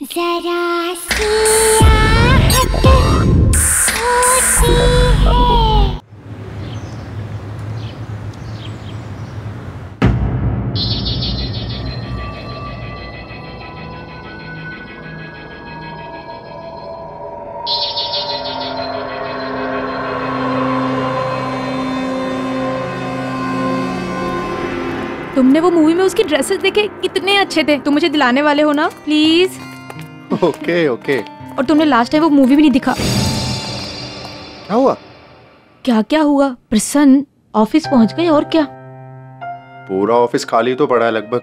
है तुमने वो मूवी में उसकी ड्रेसेस देखे? कितने अच्छे थे। तुम मुझे दिलाने वाले हो ना? प्लीज़ ओके ओके और तुमने लास्ट टाइम वो मूवी भी नहीं दिखा। क्या हुआ? क्या क्या हुआ? प्रसन्न ऑफ़िस पहुँच गए और क्या? पूरा ऑफ़िस खाली तो पड़ा है लगभग।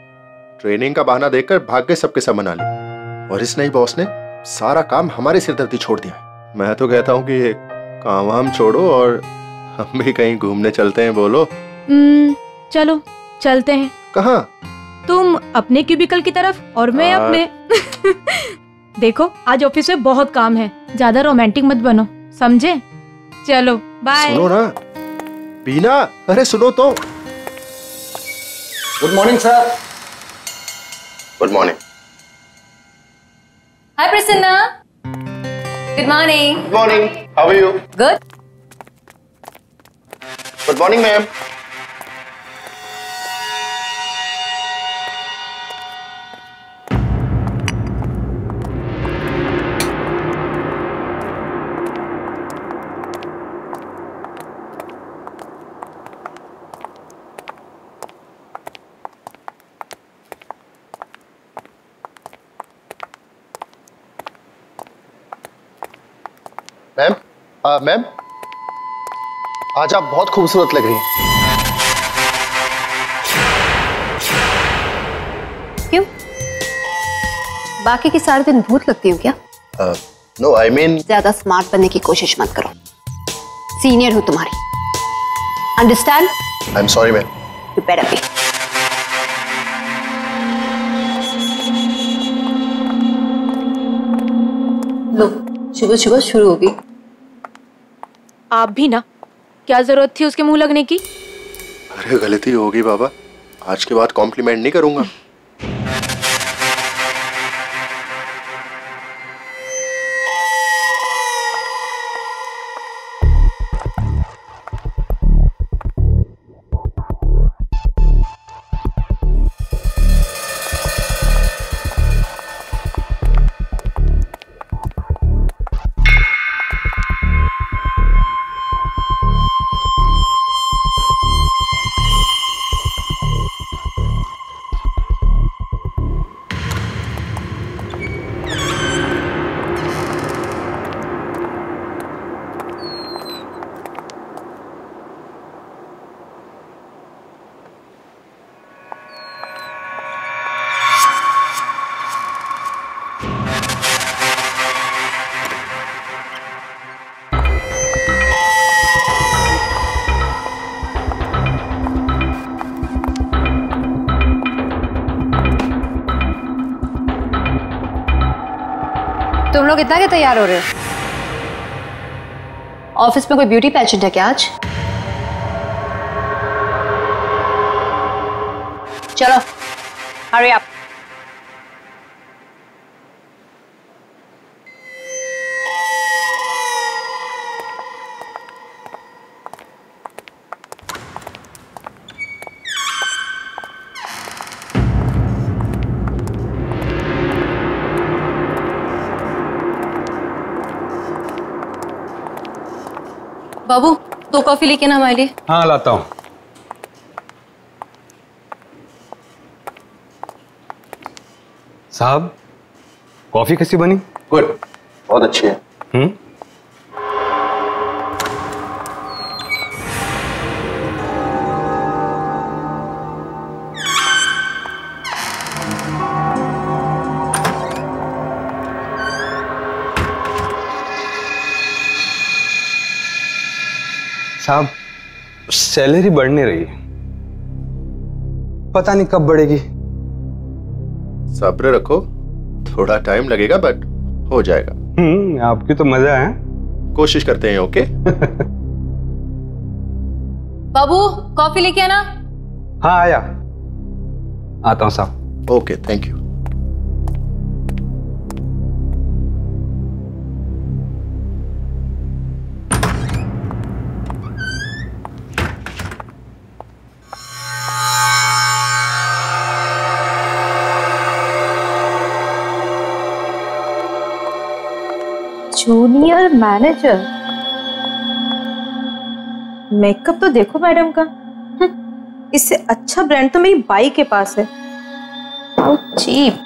ट्रेनिंग का बहाना देखकर भाग गए सबके सब मना लिए और इस नई बॉस ने सारा काम हमारे सिरदर्दी छोड़ दिया है। मैं तो कहता हूँ कि ये काम वाम छोड़ो और हम भी कहीं घूमने चलते हैं बोलो। हम्म, चलो चलते हैं। कहाँ? तुम अपने क्यूबिकल की तरफ़ और मैं आ- अपने। देखो आज ऑफ़िस में बहुत काम है। ज़्यादा रोमांटिक मत बनो समझे? चलो बाय सुनो ना। बीना अरे सुनो तो। Good morning sir good morning. Good morning. Good morning how are you Good. Good morning ma'am ma'am आज आप बहुत खूबसूरत लग रही हैं। क्यों? बाकी के सारे दिन भूत लगती हूँ क्या? नो आई मीन ज़्यादा स्मार्ट बनने की कोशिश मत करो। सीनियर हूँ तुम्हारी। Understand I am sorry ma'am you better be लो सुबह सुबह शुरू होगी। आप भी ना। क्या ज़रूरत थी उसके मुँह लगने की? अरे, गलती होगी बाबा। आज के बाद कॉम्प्लीमेंट नहीं करूँगा। लोग इतना क्या तैयार हो रहे हो? ऑफ़िस में कोई ब्यूटी पेशेंट है क्या आज? बाबू दो कॉफ़ी लेके ना हमारे लिए। हाँ लाता हूँ। साहब कॉफ़ी कैसी बनी? गुड बहुत अच्छी है। हम्म? साहब सैलरी बढ़ नहीं रही। पता नहीं कब बढ़ेगी। सब्र रखो थोड़ा टाइम लगेगा बट हो जाएगा। हम्म आपकी तो मज़ा है। कोशिश करते हैं ओके बाबू कॉफ़ी लेके आना। हाँ आया। आता हूँ साहब। Okay thank you junior manager makeup तो देखो मैडम का। हम्म, इससे अच्छा ब्रांड तो मेरी बाई के पास है। चीप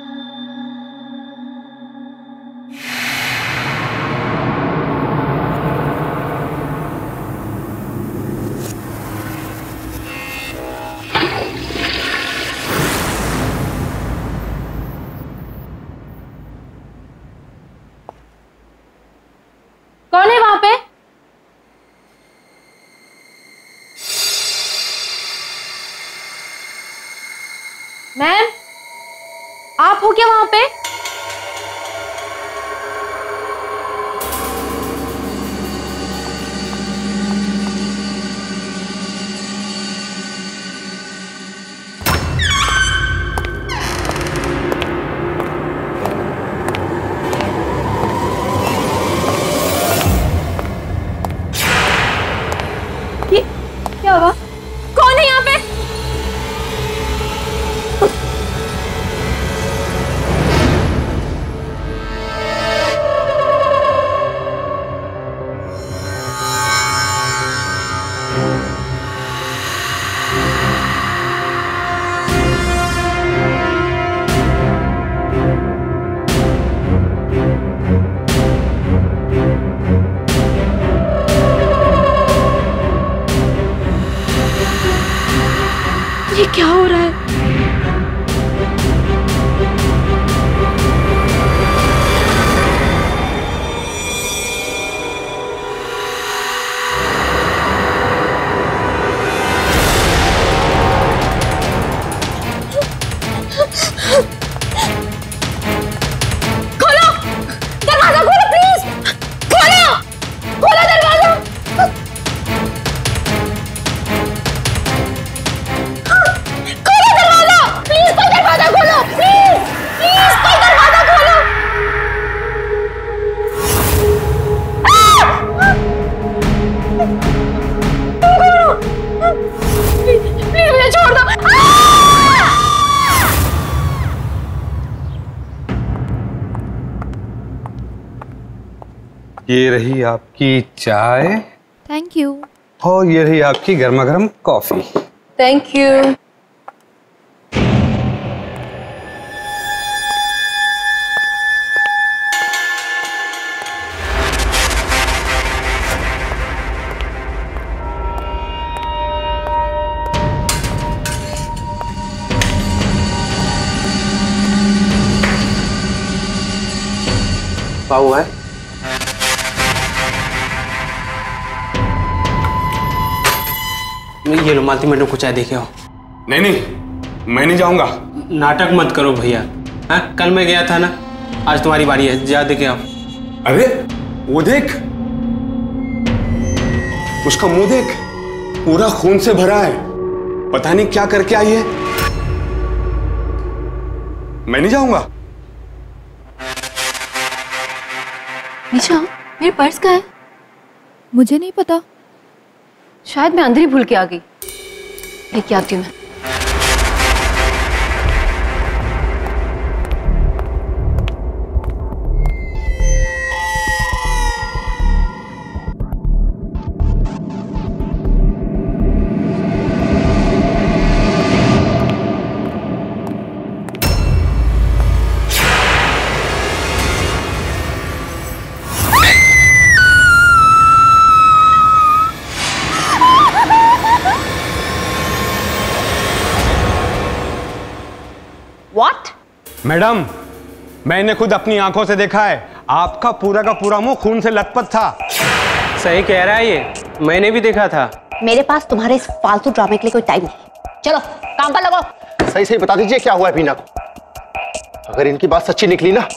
ये रही आपकी चाय थैंक यू और ये रही आपकी गर्मा गर्म coffee. Thank you Malti madam को चाय देखे हो नहीं नहीं मैं नहीं जाऊँगा। नाटक मत करो भैया। हाँ कल मैं गया था ना? आज तुम्हारी बारी है जा देखे आओ। अरे वो देख। उसका मुँह देख। पूरा खून से भरा है। पता नहीं क्या करके आई है। मैं नहीं जाऊँगा। निशा मेरे पर्स का है? मुझे नहीं पता। शायद मैं अंदर ही भूल के आ गई। लेके आती हूँ? मैं मैडम मैंने खुद अपनी आँखों से देखा है। आपका पूरा का पूरा मुँह खून से लथपथ था। सही कह रहा है ये। मैंने भी देखा था। मेरे पास तुम्हारे इस फालतू ड्रामे के लिए कोई टाइम नहीं चलो काम पर लगो सही सही बता दीजिए क्या हुआ है बीना को। अगर इनकी बात सच्ची निकली ना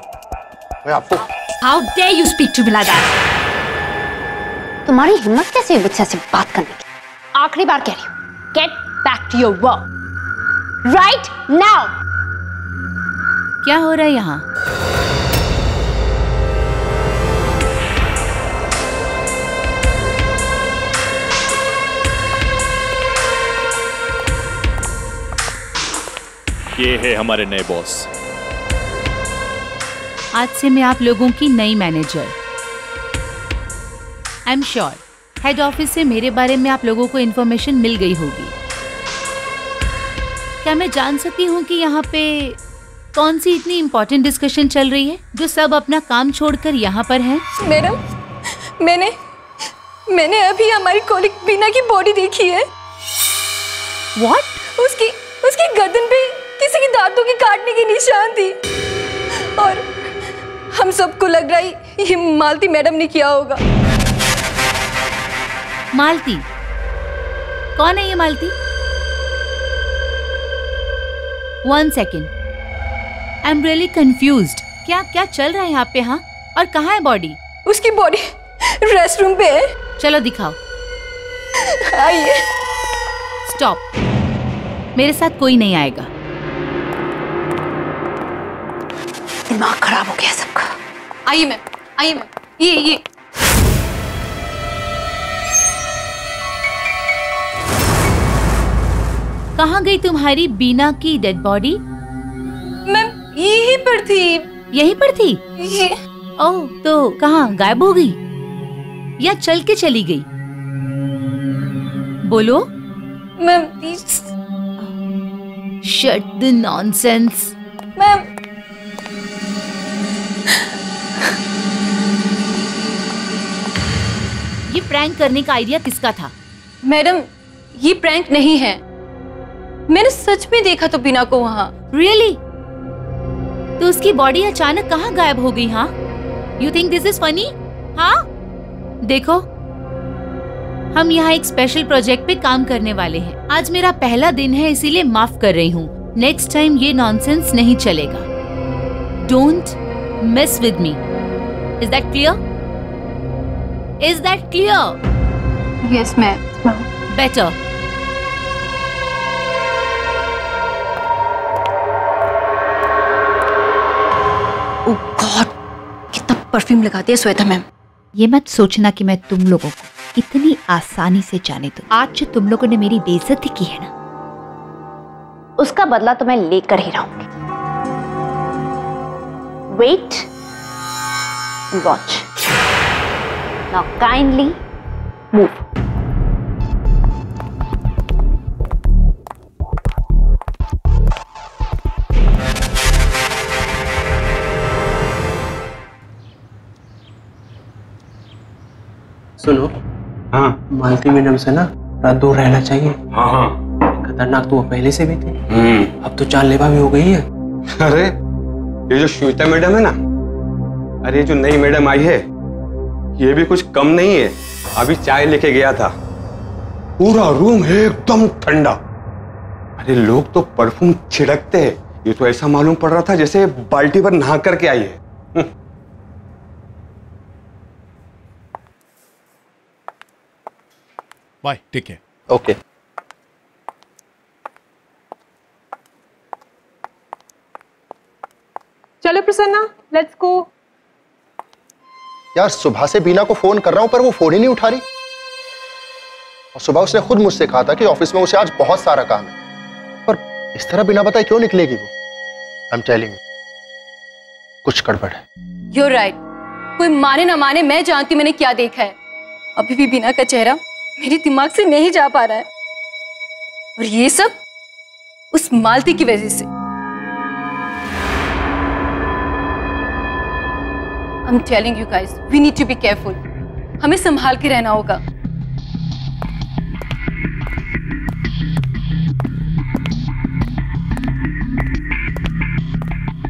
मैं आपको how dare you speak to बिला तुम्हारी हिम्मत कैसे हुई मुझसे ऐसे बात करने की? आखिरी बार कह रही हूँ get back to your work right now क्या हो रहा है यहाँ? ये है हमारे नए बॉस आज से मैं आप लोगों की नई manager I am sure head office से मेरे बारे में आप लोगों को इन्फॉर्मेशन मिल गई होगी. क्या मैं जान सकती हूँ कि यहाँ पे कौन सी इतनी इम्पोर्टेंट डिस्कशन चल रही है जो सब अपना काम छोड़कर यहाँ पर हैं? मैडम मैंने मैंने अभी हमारी कोलिक बीना की बॉडी देखी है। व्हाट उसकी उसकी गर्दन पे किसी के दांतों के काटने के निशान थी। और हम सबको लग रहा है ये मालती मैडम ने किया होगा। मालती? कौन है ये Malti? One second I am really confuse क्या क्या चल रहा है यहाँ पे हाँ? और कहाँ है बॉडी उसकी बॉडी रेस्टरूम पे है। चलो दिखाओ। आइए। स्टॉप मेरे साथ कोई नहीं आएगा। दिमाग खराब हो गया सबका। आइए मैम आइए मैम। ये ये। कहाँ गई तुम्हारी बीना की डेड बॉडी यहीं पर थी। यहीं पर थी? ये ओह तो कहाँ? गायब हो गई? या चल के चली गई? बोलो। Ma'am please shut the nonsense ma'am. ये प्रैंक करने का आइडिया किसका था? मैडम ये प्रैंक नहीं है। मैंने सच में देखा तो बिना को वहाँ। रियली तो उसकी बॉडी अचानक कहाँ गायब हो गई हाँ? You think this is funny हाँ? देखो हम यहाँ एक स्पेशल प्रोजेक्ट पे काम करने वाले हैं। आज मेरा पहला दिन है इसीलिए माफ़ कर रही हूँ। नेक्स्ट टाइम ये नॉनसेंस नहीं चलेगा। Don't mess with me is that clear is that clear yes ma'am better perfume लगाती है, श्वेता मैम। ये मत सोचना कि मैं तुम लोगों को इतनी आसानी से जाने दूँ। आज जो तुम लोगों ने मेरी बेइज्जती की है ना, उसका बदला तो मैं लेकर ही रहूँगी। Wait watch now kindly move सुनो। हाँ। मालती मैडम से ना थोड़ा दूर रहना चाहिए। हाँ हाँ। खतरनाक तो वो पहले से भी थी। हम्म। अब तो जानलेवा भी हो गई है। अरे ये जो श्वेता मैडम है ना अरे जो नई मैडम आई है ये भी कुछ कम नहीं है। अभी चाय लेके गया था। पूरा रूम एकदम ठंडा। अरे लोग तो परफ्यूम छिड़कते हैं। ये तो ऐसा मालूम पड़ रहा था जैसे बाल्टी पर नहा करके आई है। Bye take care. ओके. चलो प्रसन्ना लेट्स गो यार सुबह से बीना को फ़ोन कर रहा हूँ पर वो फ़ोन ही नहीं उठा रही। और सुबह उसने खुद मुझसे कहा था कि ऑफ़िस में उसे आज बहुत सारा काम है। पर इस तरह बिना बताए क्यों निकलेगी वो? आई एम टेलिंग कुछ गड़बड़ है। यूर राइट कोई माने ना माने मैं जानती मैंने क्या देखा है। अभी भी बिना का चेहरा मेरे दिमाग से नहीं जा पा रहा है। और ये सब उस मालती की वजह से। I am telling you guys we need to be careful हमें संभाल के रहना होगा।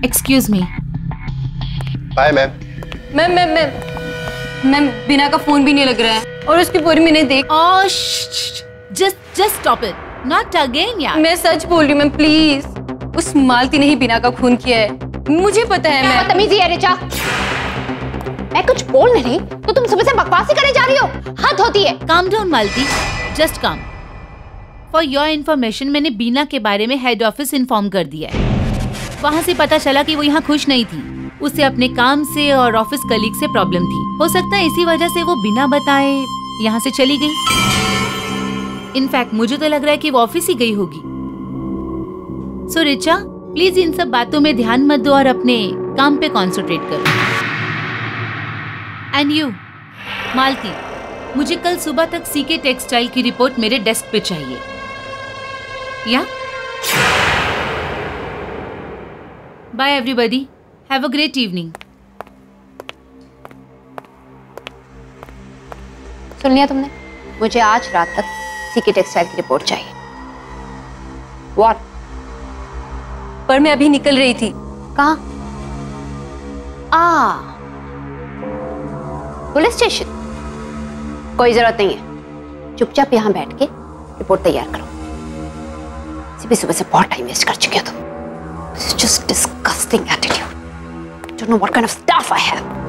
Excuse me bye ma'am ma'am ma'am ma'am ma'am Bina का फ़ोन भी नहीं लग रहा है। और उसकी पूरी मैंने देख just just stop it. Not again, यार. मैं सच बोल रही हूँ मैम प्लीज़ उस मालती ने ही बिना का खून किया है। मुझे पता है मैम। बदतमीजी है रिचा? मैं कुछ बोल नहीं तो तुम सुबह से बकवास ही करे जा रही हो। हद होती है। Calm down, Malti. Just calm. For your information, मैंने बीना के बारे में हेड ऑफ़िस इन्फॉर्म कर दिया है। वहाँ से पता चला कि वो यहाँ खुश नहीं थी। उसे अपने काम से और ऑफ़िस कलीग से प्रॉब्लम थी। हो सकता है इसी वजह से वो बिना बताए। यहाँ से चली गई। इनफैक्ट मुझे तो लग रहा है कि वो ऑफ़िस ही गई होगी। सो रिचा प्लीज़ इन सब बातों में ध्यान मत दो और अपने काम पे कॉन्सेंट्रेट करो। एंड यू मालती, मुझे कल सुबह तक सीके टेक्सटाइल की रिपोर्ट मेरे डेस्क पे चाहिए। Yeah? Bye everybody have a great evening सुन लिया तुमने? मुझे आज रात तक सीके टेक्सटाइल की रिपोर्ट चाहिए। व्हाट पर मैं अभी निकल रही थी। कहा? आ। Police station. कोई ज़रूरत नहीं है। चुपचाप यहाँ बैठ के रिपोर्ट तैयार करो। सुबह सुबह से बहुत टाइम वेस्ट कर चुके हो तुम। Just disgusting attitude don't know what kind of stuff I have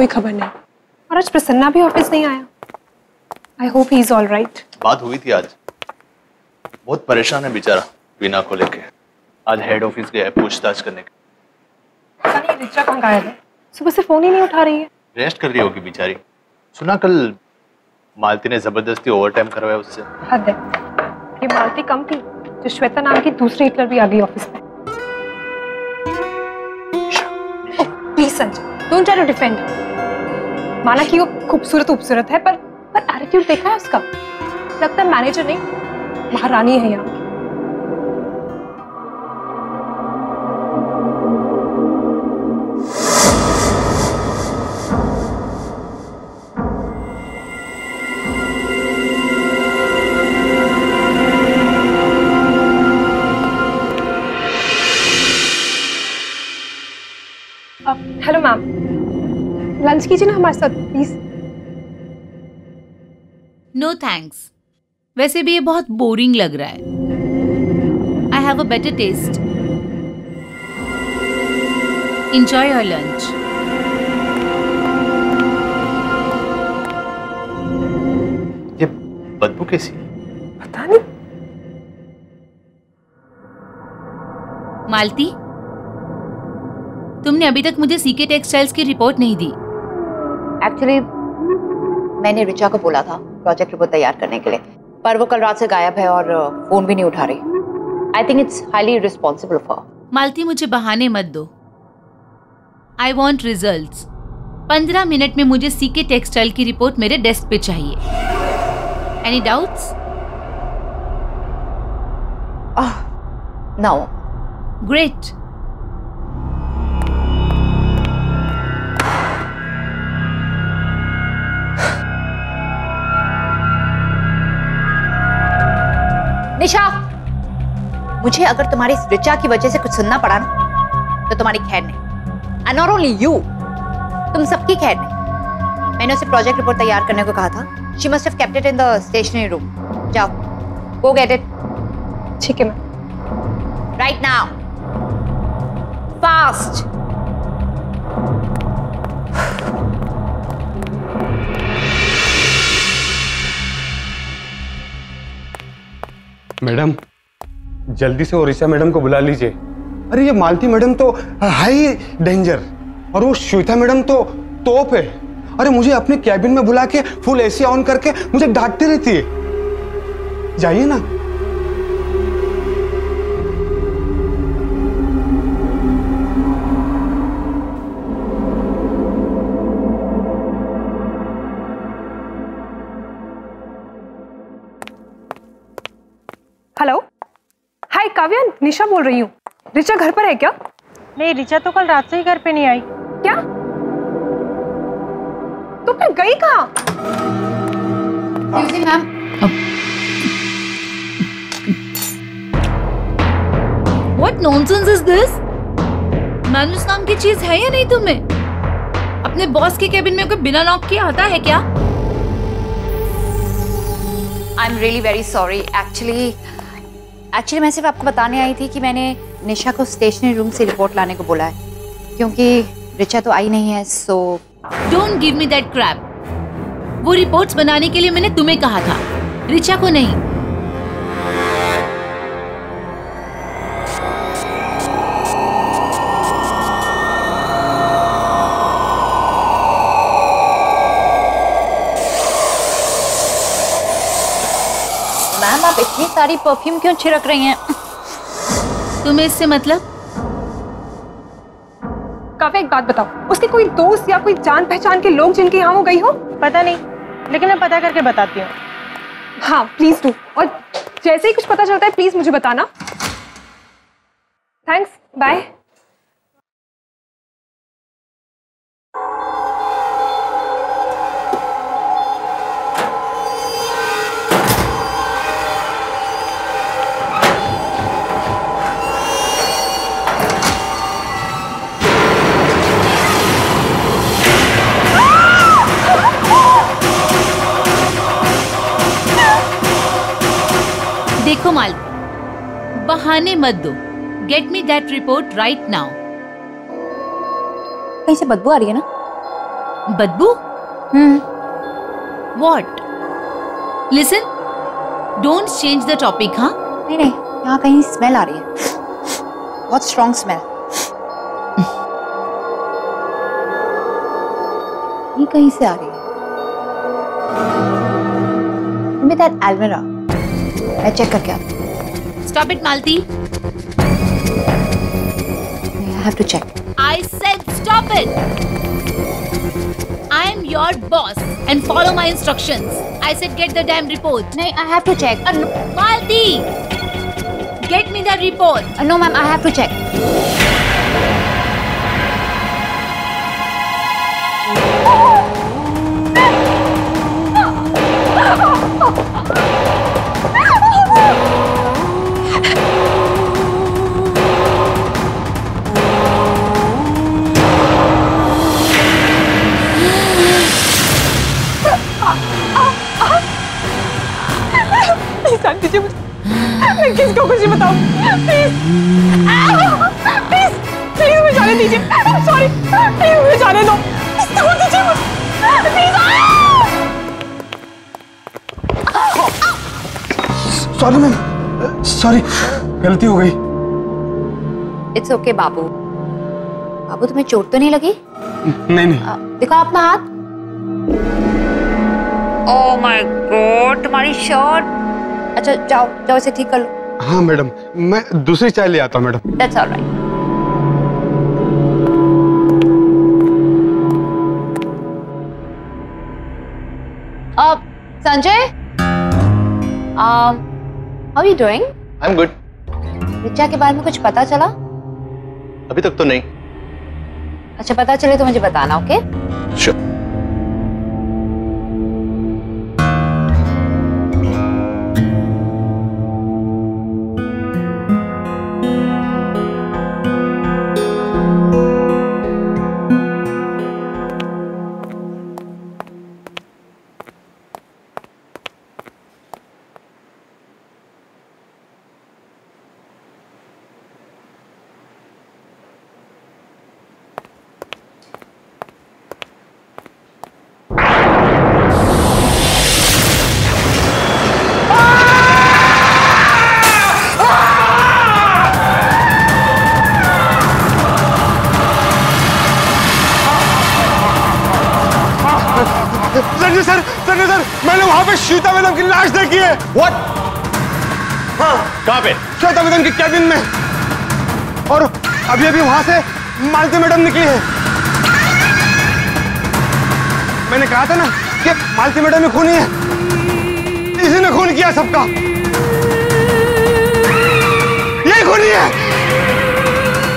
कोई खबर नहीं। और आज प्रसन्ना भी ऑफ़िस नहीं आया। I hope he is all right बात हुई थी आज। बहुत परेशान है बेचारा वीना को लेके। आज हेड ऑफ़िस गया है पूछताछ करने के। रिचा कहाँ गायब है। सुबह से फ़ोन ही नहीं उठा रही है। रेस्ट कर रही होगी बेचारी। सुना कल मालती ने ज़बरदस्ती ओवर टाइम करवाया उससे। हद है। ये मालती कम थी जो श्वेता नाम की दूसरी हिटलर भी आ गई ऑफ़िस में। Please Sanjay don't try to defend माना कि वो खूबसूरत खूबसूरत है, पर पर एटीट्यूड देखा है उसका? लगता है मैनेजर नहीं, महारानी है यहाँ। की लंच कीजिए ना हमारे साथ प्लीज़ नो थैंक्स वैसे भी ये बहुत बोरिंग लग रहा है। I have a better taste enjoy your lunch ये बदबू कैसी पता नहीं। मालती तुमने अभी तक मुझे सीके टेक्सटाइल्स की रिपोर्ट नहीं दी। एक्चुअली मैंने रिचा को बोला था प्रोजेक्ट रिपोर्ट तैयार करने के लिए पर वो कल रात से गायब है और फ़ोन भी नहीं उठा रही। I think it's highly responsible for Malti मुझे बहाने मत दो। आई वॉन्ट रिज़ल्ट पंद्रह मिनट में मुझे सीके टेक्सटाइल की रिपोर्ट मेरे डेस्क पे चाहिए। Any doubts no great Nisha मुझे अगर तुम्हारी इस रिचा की वजह से कुछ सुनना पड़ा ना तो तुम्हारी खैर नहीं। एंड नॉट ओनली यू तुम सबकी खैर नहीं। मैंने उसे प्रोजेक्ट रिपोर्ट तैयार करने को कहा था। She must have kept it in the stationery room जाओ गो गेट इट ठीक है ma'am right now fast madam, जल्दी से ओरिसा मैडम को बुला लीजिए। अरे, ये मालती मैडम तो हाई डेंजर, और वो श्वेता मैडम तो तोप है। अरे, मुझे अपने कैबिन में बुला के फुल एसी ऑन करके मुझे डांटती रहती है। जाइए ना। निशा बोल रही हूँ। रिचा घर पर है क्या? नहीं रिचा तो कल रात से ही घर पे नहीं आई। क्या? तो फिर गई कहाँ? Ma'am what nonsense is this मैनुस नाम की चीज़ है या नहीं तुम्हें? अपने बॉस के केबिन में कोई बिना नॉक किए आता है क्या? I am really very sorry actually actually मैं सिर्फ़ आपको बताने आई थी कि मैंने निशा को स्टेशनरी रूम से रिपोर्ट लाने को बोला है। क्योंकि रिचा तो आई नहीं है so don't give me that crap वो रिपोर्ट्स बनाने के लिए मैंने तुम्हें कहा था। रिचा को नहीं। इतनी सारी परफ्यूम क्यों छिड़क रही हैं? तुम्हें इससे मतलब? काव्या एक बात बताओ। उसके कोई दोस्त या कोई जान पहचान के लोग जिनके यहाँ वो गई हो? पता नहीं लेकिन मैं पता करके बताती हूँ। हाँ प्लीज़ डू और जैसे ही कुछ पता चलता है प्लीज़ मुझे बताना। थैंक्स बाय देखो माल बहाने मत दो। Get me that report right now कहीं से बदबू आ रही है ना? बदबू? What listen don't change the topic हाँ? नहीं नहीं यहाँ कहीं स्मेल आ रही है। बहुत स्ट्रॉन्ग स्मेल ये कहीं से आ रही है? That Almira. मैं चेक करके आती हूँ stop it Malti I have to check I said stop it! I am your boss and follow my instructions. I said get the damn report. नहीं I have to check Malti! Get me the report. No ma'am I have to check please जान दीजिए मुझे मैं किसको कुछ नहीं बताऊँ please please please मुझे जाने दीजिए सॉरी प्लीज़ मुझे जाने दो छोड़ दीजिए मुझे प्लीज़ सॉरी मैम सॉरी गलती हो गई। इट्स ओके बाबू। बाबू तुम्हें चोट तो नहीं लगी? नहीं नहीं। देखो अपना हाथ। ओ माय गॉड तुम्हारी शर्ट। अच्छा जाओ जाओ इसे ठीक कर लो। हाँ मैडम मैं दूसरी चाय ले आता हूँ मैडम। दैट्स ऑलराइट अब Sanjay? How you doing I am good Richa के बारे में कुछ पता चला? अभी तक तो नहीं। अच्छा पता चले तो मुझे बताना ओके श्योर संजय मैडम की लाश देखी है। व्हाट हाँ। कहाँ पे? श्वेता मैडम के कैबिन में। और अभी अभी वहाँ से मालती मैडम निकली है। मैंने कहा था ना कि मालती मैडम ही खूनी है। इसी ने खून किया सबका। यही खूनी है।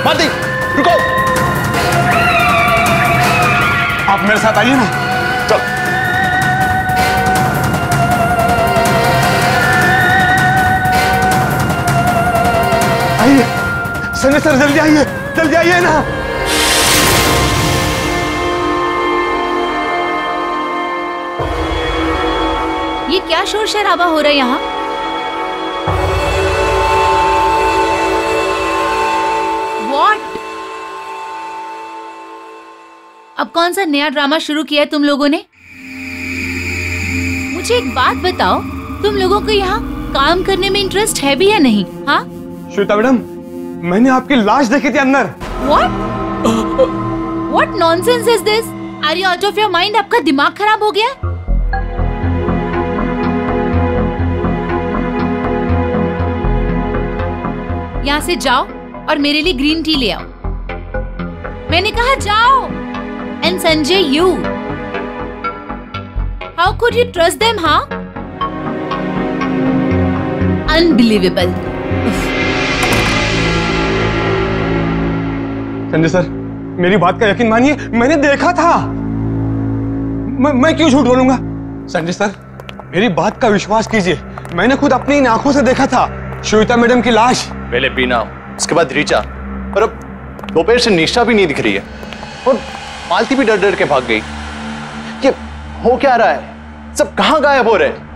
मालती रुको। आप मेरे साथ आइए ना। संजय सर जल्दी आइए जल्दी आइए ना। ये क्या शोर शराबा हो रहा है यहाँ? What? अब कौन सा नया ड्रामा शुरू किया है तुम लोगों ने? मुझे एक बात बताओ तुम लोगों को यहाँ काम करने में इंटरेस्ट है भी या नहीं हाँ? श्वेता मैडम मैंने आपकी लाश देखी थी अंदर What? What nonsense is this? Are you out of your mind? आपका दिमाग खराब हो गया यहाँ से जाओ और मेरे लिए ग्रीन टी ले आओ मैंने कहा, जाओ and Sanjay you how could you trust them हाँ अनबिलीवेबल संजय सर मेरी बात का यकीन मानिए मैंने देखा था। मैं, मैं क्यों झूठ बोलूँगा? संजय सर मेरी बात का विश्वास कीजिए। मैंने खुद अपनी इन आँखों से देखा था श्वेता मैडम की लाश। पहले बीना उसके बाद रीचा। और अब दोपहर से निशा भी नहीं दिख रही है। और मालती भी डर डर के भाग गई। ये हो क्या रहा है? सब कहाँ गायब हो रहे हैं?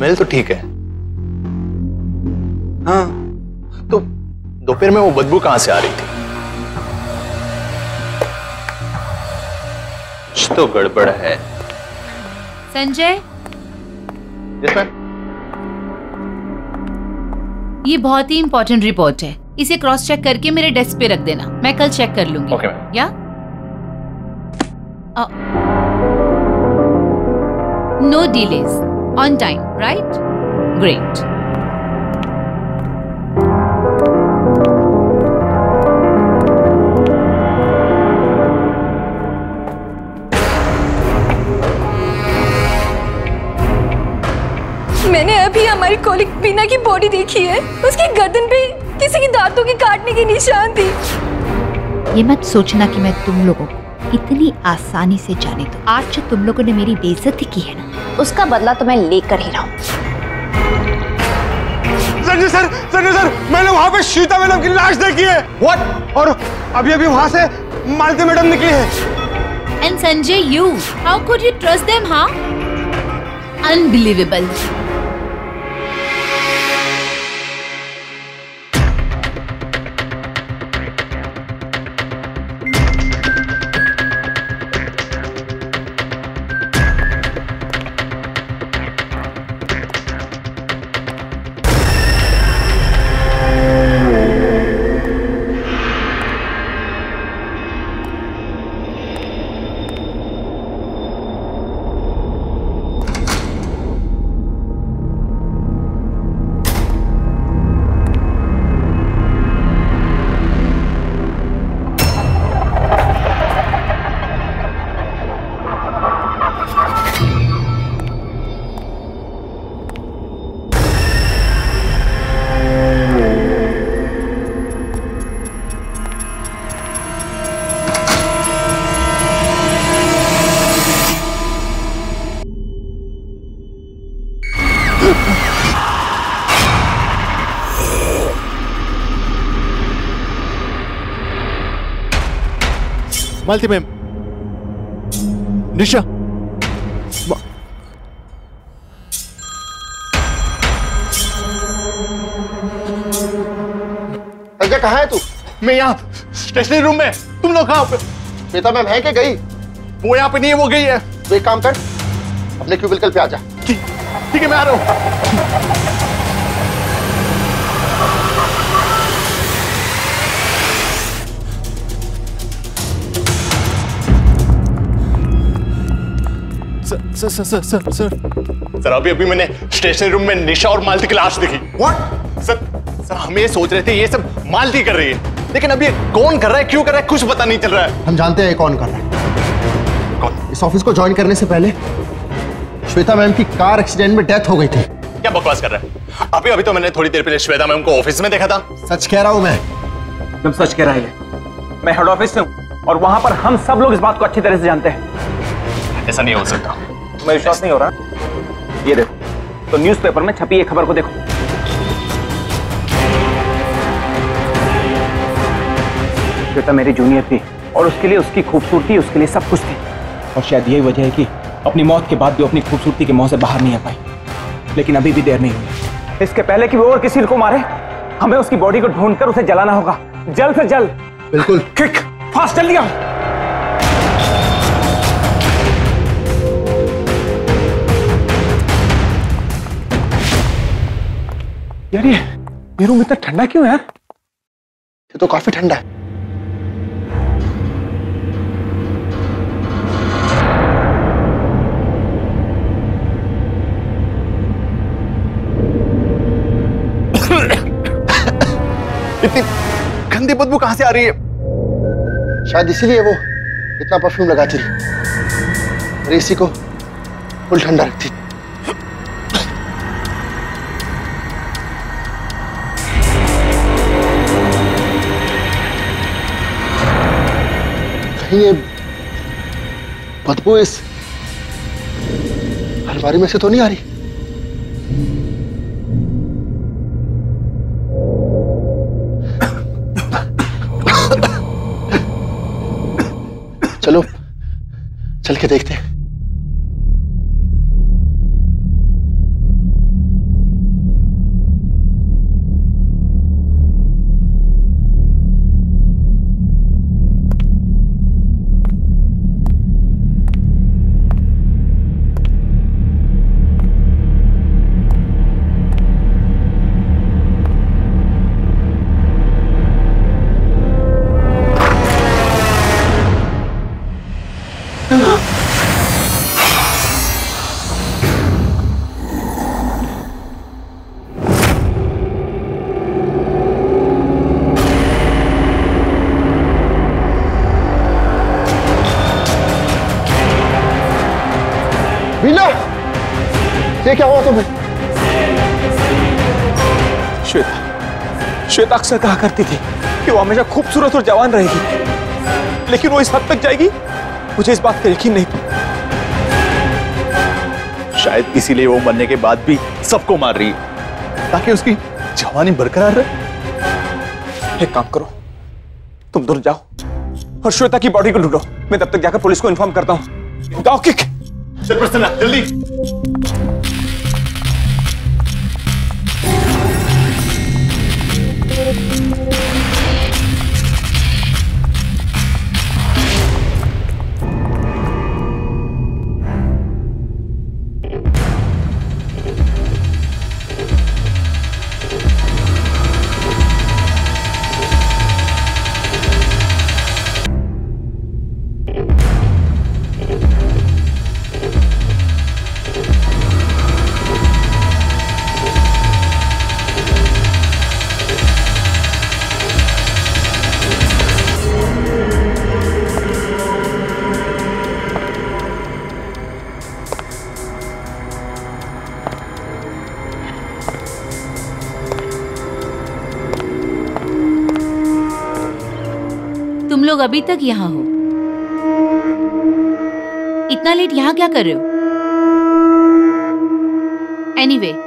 स्मेल तो ठीक है। हाँ तो दोपहर में वो बदबू कहाँ से आ रही थी? कुछ तो गड़बड़ है। संजय? मैम ये बहुत ही इंपॉर्टेंट रिपोर्ट है। इसे क्रॉस चेक करके मेरे डेस्क पे रख देना। मैं कल चेक कर लूँगी। Okay, yeah? No delays on time right great मैंने अभी हमारी कोलिक बीना की बॉडी देखी है। उसकी गर्दन पे किसी की दांतों के काटने के निशान थी। ये मत सोचना कि मैं तुम लोगों को इतनी आसानी से जाने दूँ। आज जो तुम लोगों ने मेरी बेइज्जती की है ना उसका बदला तो मैं लेकर ही रहूँ। संजय सर संजय सर मैंने वहाँ पे श्वेता मैडम की लाश देखी है। व्हाट और अभी अभी वहाँ से मालती मैडम निकली है। And Sanjay you how could you trust them हाँ अनबिलीवेबल मालती मैम। निशा। संजय कहाँ है तू? मैं यहाँ स्टेशनरी रूम में। तुम लोग कहाँ पे श्वेता मैम है कि गई? वो यहाँ पे नहीं है वो गई है। तो एक काम कर अपने क्यूबिकल पे आ जा। ठीक ठीक है मैं आ रहा हूँ। Sir sir sir sir sir sir अभी अभी मैंने स्टेशनरी रूम में निशा और मालती की लाश देखी। व्हाट सर सर हम ये सोच रहे थे ये सब मालती कर रही है। लेकिन अब ये कौन कर रहा है क्यों कर रहा है कुछ पता नहीं चल रहा है। हम जानते हैं कौन कर रहा है। कौन? इस ऑफ़िस को ज्वाइन करने से पहले श्वेता मैम की कार एक्सीडेंट में डेथ हो गई थी। क्या बकवास कर रहा है? अभी अभी तो मैंने थोड़ी देर पहले श्वेता मैम को ऑफ़िस में देखा था। सच कह रहा हूँ मैं। तुम सच कह रहा है। मैं हेड ऑफ़िस से हूँ और वहाँ पर हम सब लोग इस बात को अच्छी तरह से जानते हैं। ऐसा नहीं हो सकता। तुम्हें विश्वास नहीं हो रहा। ये देखो तो न्यूज़पेपर में छपी ये खबर को देखो। श्वेता मेरी जूनियर थी और उसके लिए उसकी खूबसूरती उसके लिए सब कुछ थी। और शायद यही वजह है कि अपनी मौत के बाद भी अपनी खूबसूरती के मोह से बाहर नहीं आ पाई। लेकिन अभी भी देर नहीं हुई। इसके पहले कि वो और किसी को मारे हमें उसकी बॉडी को ढूंढकर उसे जलाना होगा। जल्द से जल्द। बिल्कुल। क्विक फास्ट जल्दी आओ। यार ये ये रूम इतना ठंडा क्यों यार ये तो काफ़ी ठंडा है। इतनी गंदी बदबू कहाँ से आ रही है? शायद इसीलिए वो इतना परफ्यूम लगाती रही। एसी को फुल ठंडा रखती। कहीं ये बदबू इस अलमारी में से तो नहीं आ रही। चलो, चल के देखते हैं। ये क्या हुआ तुम्हें? श्वेता श्वेता अक्सर कहा करती थी कि वो हमेशा खूबसूरत और जवान रहेगी। लेकिन वो इस हद तक जाएगी मुझे इस बात का यकीन नहीं था। शायद इसीलिए वो मरने के बाद भी सबको मार रही है ताकि उसकी जवानी बरकरार रहे। एक काम करो तुम दूर जाओ और श्वेता की बॉडी को ढूंढो। मैं तब तक जाकर पुलिस को इन्फॉर्म करता हूँ। जाओ किक। जल्दी। अभी तक यहाँ हो। इतना लेट यहाँ क्या कर रहे हो? एनीवे anyway,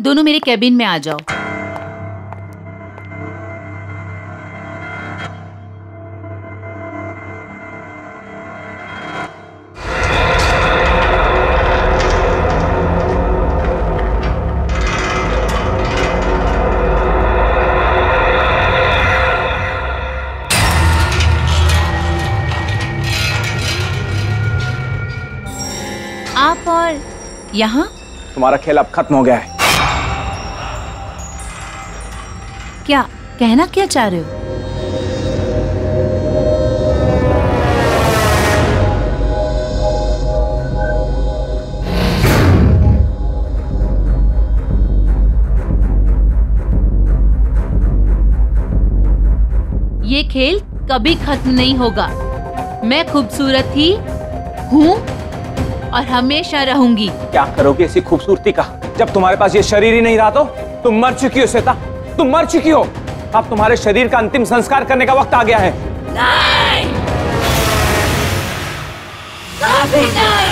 दोनों मेरे कैबिन में आ जाओ। यहाँ? तुम्हारा खेल अब खत्म हो गया है। क्या कहना क्या चाह रहे हो? ये खेल कभी खत्म नहीं होगा। मैं खूबसूरत ही हूँ और हमेशा रहूँगी। क्या करोगे ऐसी खूबसूरती का? जब तुम्हारे पास ये शरीर ही नहीं रहा तो? तुम मर चुकी हो श्वेता। तुम मर चुकी हो। अब तुम्हारे शरीर का अंतिम संस्कार करने का वक्त आ गया है। नहीं! कभी नहीं! नहीं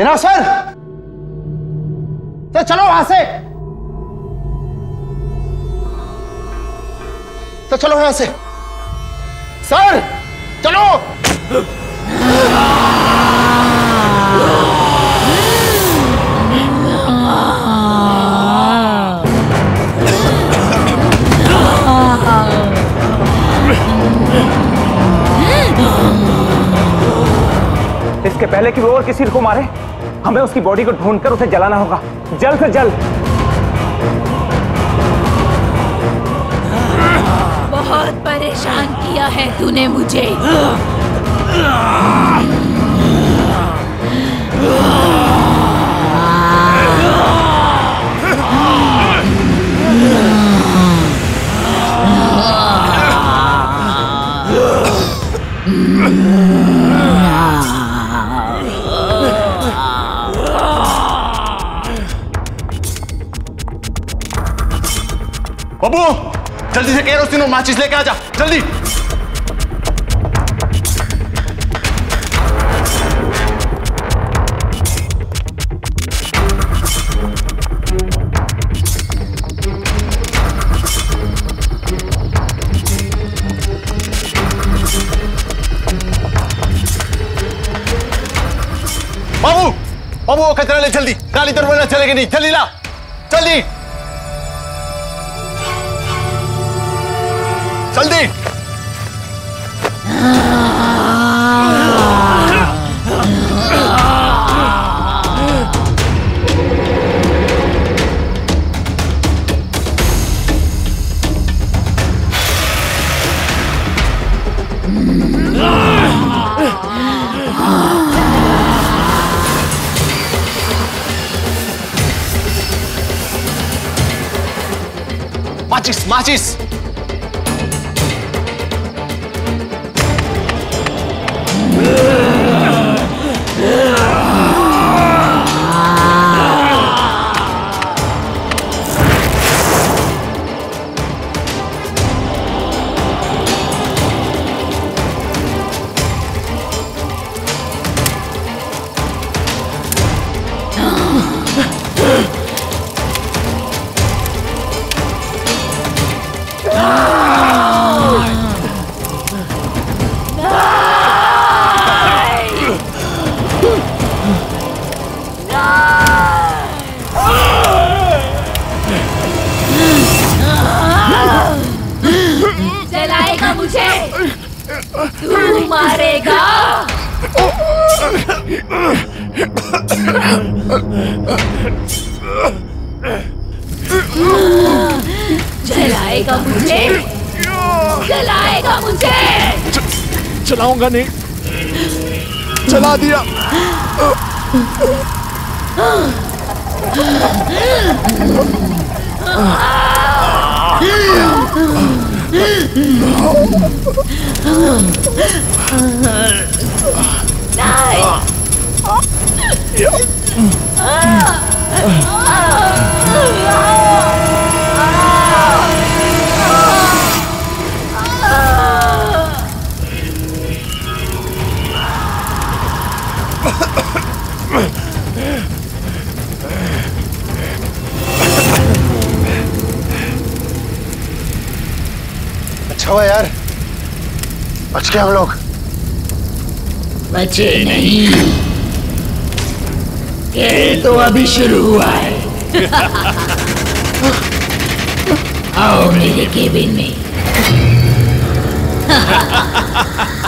नीना सर। सर चलो वहाँ से। सर चलो यहाँ से। सर चलो। पहले कि वो और किसी को मारे हमें उसकी बॉडी को ढूंढकर उसे जलाना होगा। जल्द से जल्द। बहुत परेशान किया है तूने मुझे। बाबू, जल्दी से केरोसिन और माचिस लेके आ जा, जल्दी। बाबू बाबू, वो कचरा ले, जल्दी। गाली तरफ़ ना चलेगी नहीं, जल्दी ला, जल्दी। जल्दी माचिस माचिस। मुझे। तू मारेगा। जलाएगा मुझे। जलाएगा मुझे। चलाऊँगा नहीं। चला दिया। Nein! अच्छा हुआ यार। बच गए हम लोग। बचे नहीं। खेल तो अभी शुरू हुआ है। आओ मेरे केबिन में।